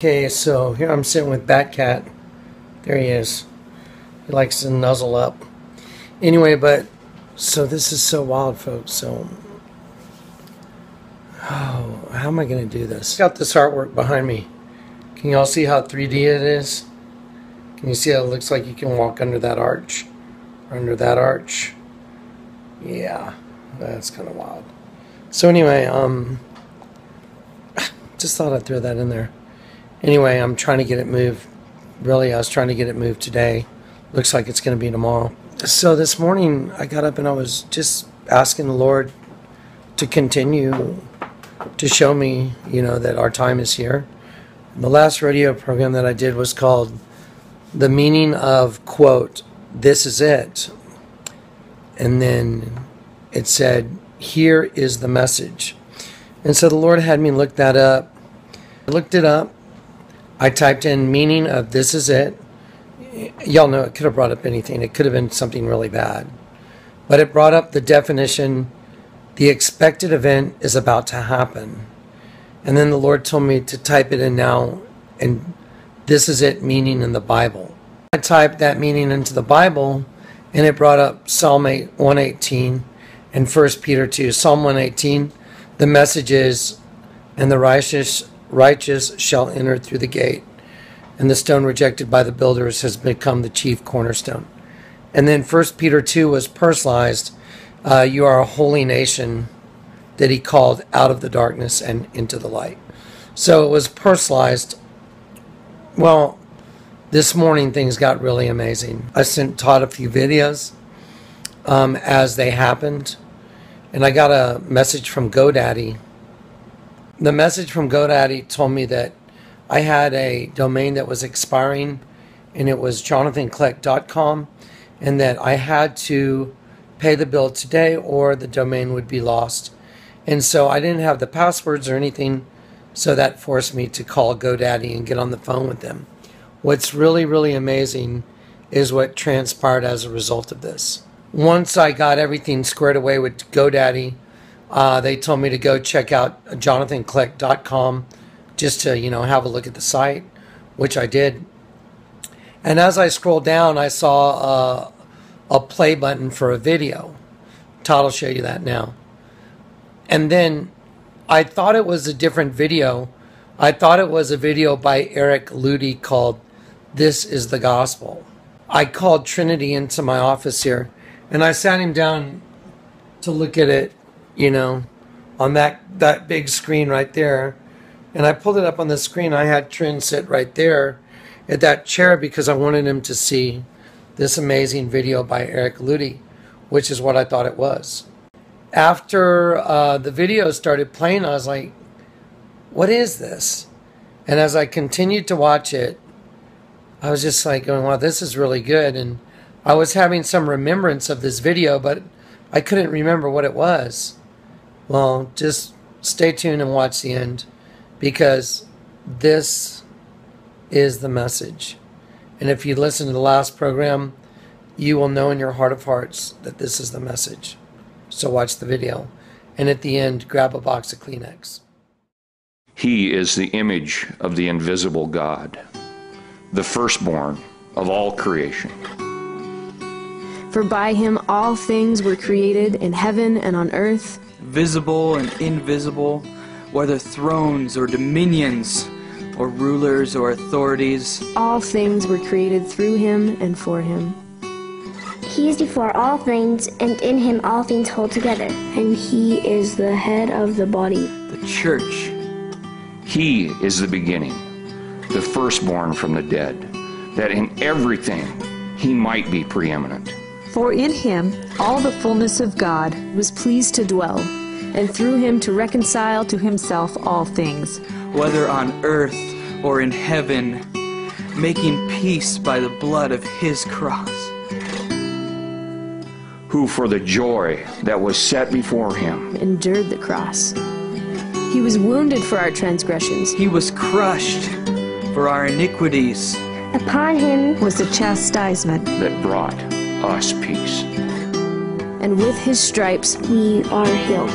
Okay, so here I'm sitting with Batcat. There he is. He likes to nuzzle up. Anyway, but so this is so wild, folks. So, oh, how am I going to do this? Got this artwork behind me. Can y'all see how 3D it is? Can you see how it looks like you can walk under that arch? Under that arch? Yeah, that's kind of wild. So anyway, um, just thought I'd throw that in there. Anyway, I'm trying to get it moved. Really, I was trying to get it moved today. Looks like it's going to be tomorrow. So this morning, I got up and I was just asking the Lord to continue to show me, you know, that our time is here. The last radio program that I did was called The Meaning of, quote, This is It. And then it said, Here is the message. And so the Lord had me look that up. I looked it up. I typed in meaning of this is it. Y'all know it could have brought up anything. It could have been something really bad. But it brought up the definition the expected event is about to happen. And then the Lord told me to type it in now, and this is it meaning in the Bible. I typed that meaning into the Bible, and it brought up Psalm 8, 118 and 1 Peter 2. Psalm 118, the message is, and the righteous righteous shall enter through the gate, and the stone rejected by the builders has become the chief cornerstone. And then 1 Peter 2 was personalized. Uh, you are a holy nation that he called out of the darkness and into the light. So it was personalized. Well, this morning things got really amazing. I sent Todd a few videos um, as they happened, and I got a message from GoDaddy the message from GoDaddy told me that I had a domain that was expiring and it was jonathankleck.com and that I had to pay the bill today or the domain would be lost. And so I didn't have the passwords or anything, so that forced me to call GoDaddy and get on the phone with them. What's really, really amazing is what transpired as a result of this. Once I got everything squared away with GoDaddy, uh, they told me to go check out jonathankleck.com just to, you know, have a look at the site, which I did. And as I scrolled down, I saw uh, a play button for a video. Todd will show you that now. And then I thought it was a different video. I thought it was a video by Eric Ludy called This is the Gospel. I called Trinity into my office here and I sat him down to look at it you know, on that that big screen right there. And I pulled it up on the screen. I had Trin sit right there at that chair because I wanted him to see this amazing video by Eric Ludy, which is what I thought it was. After uh, the video started playing, I was like, what is this? And as I continued to watch it, I was just like going, wow, this is really good. And I was having some remembrance of this video, but I couldn't remember what it was. Well, just stay tuned and watch the end because this is the message. And if you listen to the last program, you will know in your heart of hearts that this is the message. So watch the video. And at the end, grab a box of Kleenex. He is the image of the invisible God, the firstborn of all creation. For by him all things were created in heaven and on earth visible and invisible, whether thrones or dominions, or rulers or authorities. All things were created through him and for him. He is before all things, and in him all things hold together. And he is the head of the body, the church. He is the beginning, the firstborn from the dead, that in everything he might be preeminent. For in him all the fullness of God was pleased to dwell, and through him to reconcile to himself all things, whether on earth or in heaven, making peace by the blood of his cross. Who for the joy that was set before him endured the cross. He was wounded for our transgressions. He was crushed for our iniquities. Upon him was the chastisement that brought us peace. And with his stripes we are healed.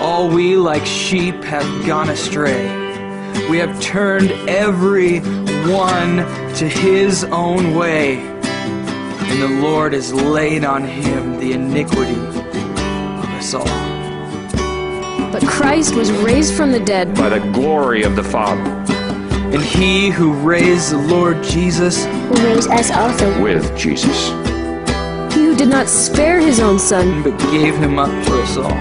All we like sheep have gone astray. We have turned every one to his own way, and the Lord has laid on him the iniquity of us all. But Christ was raised from the dead by the glory of the Father And he who raised the Lord Jesus Who raised us also. with Jesus. He who did not spare his own son, but gave him up for us all,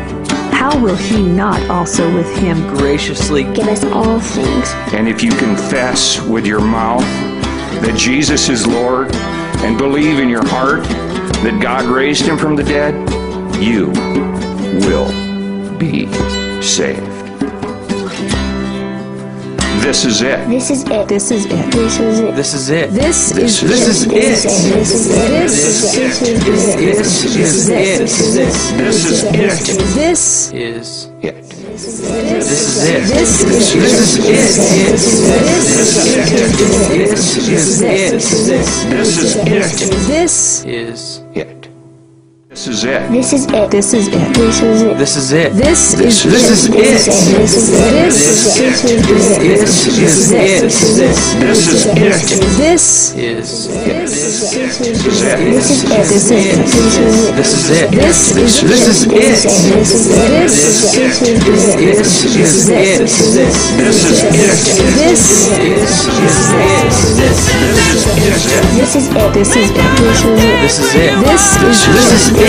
How will he not also with him graciously Give us all things. And if you confess with your mouth that Jesus is Lord and believe in your heart that God raised him from the dead, you will be saved. This is it. This is it. This is it. This is it. This is it. this, This is, This is it. This is it. This is it. This is it. This is it. This is it. this, Is It. this is it. this is, This is it. This is it. This is it. this, Is It. This is it. This is it. This is it. This is it. this is it. this is, This is it. This is it. this, This is it. This is it. This is it. this, Is This is it. This is it. This is it. this is it. this is, This is it. This is it. this, This is it. This is it. this, This is it. this This is it. This is it. This is it. this is, This is it. This is it.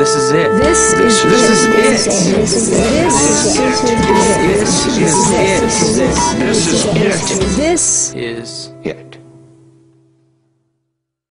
This is it. This is it. This is it. this is, This is it. This is it. This is it. This is it. this, Is It.